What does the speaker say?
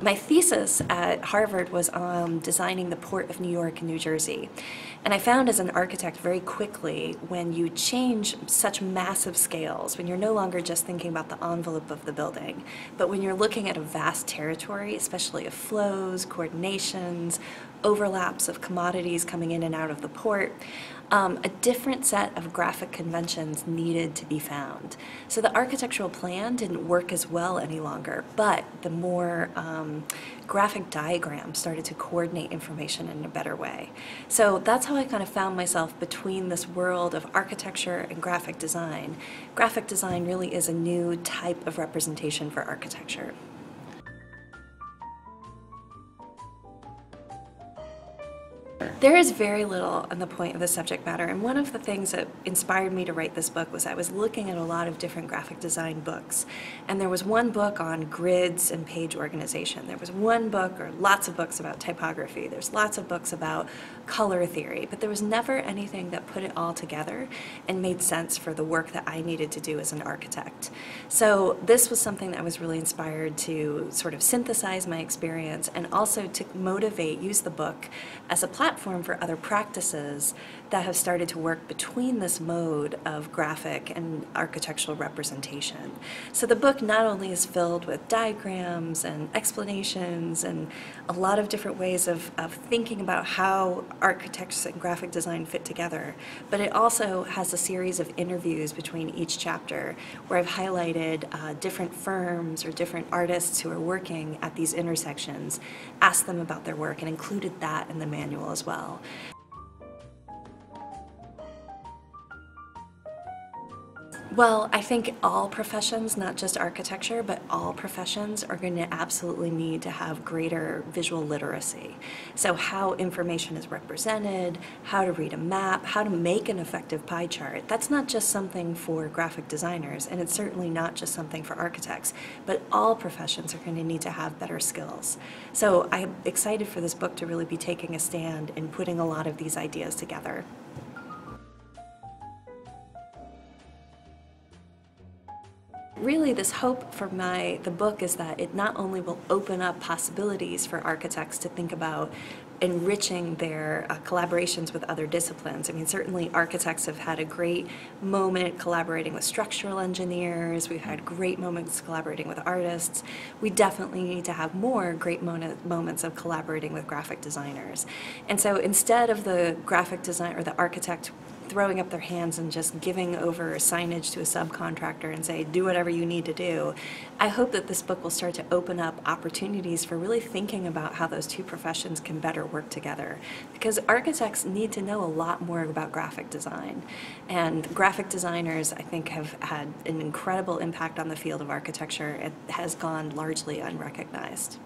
my thesis at Harvard was on designing the Port of New York and New Jersey. And I found as an architect very quickly when you change such massive scales, when you're no longer just thinking about the envelope of the building, but when you're looking at a vast territory, especially of flows, coordinations, overlaps of commodities coming in and out of the port, um, a different set of graphic conventions needed to be found. So the architectural plan didn't work as well any longer, but the more um, graphic diagrams started to coordinate information in a better way. So that's how I kind of found myself between this world of architecture and graphic design. Graphic design really is a new type of representation for architecture. There is very little on the point of the subject matter, and one of the things that inspired me to write this book was I was looking at a lot of different graphic design books, and there was one book on grids and page organization. There was one book, or lots of books about typography. There's lots of books about color theory, but there was never anything that put it all together and made sense for the work that I needed to do as an architect. So this was something that I was really inspired to sort of synthesize my experience and also to motivate, use the book as a platform platform for other practices that have started to work between this mode of graphic and architectural representation. So the book not only is filled with diagrams and explanations and a lot of different ways of, of thinking about how architects and graphic design fit together, but it also has a series of interviews between each chapter where I've highlighted uh, different firms or different artists who are working at these intersections, asked them about their work and included that in the manual as well. Well, I think all professions, not just architecture, but all professions are going to absolutely need to have greater visual literacy. So how information is represented, how to read a map, how to make an effective pie chart, that's not just something for graphic designers, and it's certainly not just something for architects, but all professions are going to need to have better skills. So I'm excited for this book to really be taking a stand and putting a lot of these ideas together. Really this hope for my the book is that it not only will open up possibilities for architects to think about enriching their uh, collaborations with other disciplines. I mean, certainly architects have had a great moment collaborating with structural engineers. We've had great moments collaborating with artists. We definitely need to have more great moments of collaborating with graphic designers. And so instead of the graphic design or the architect throwing up their hands and just giving over signage to a subcontractor and say, do whatever you need to do. I hope that this book will start to open up opportunities for really thinking about how those two professions can better work together. Because architects need to know a lot more about graphic design. And graphic designers, I think, have had an incredible impact on the field of architecture. It has gone largely unrecognized.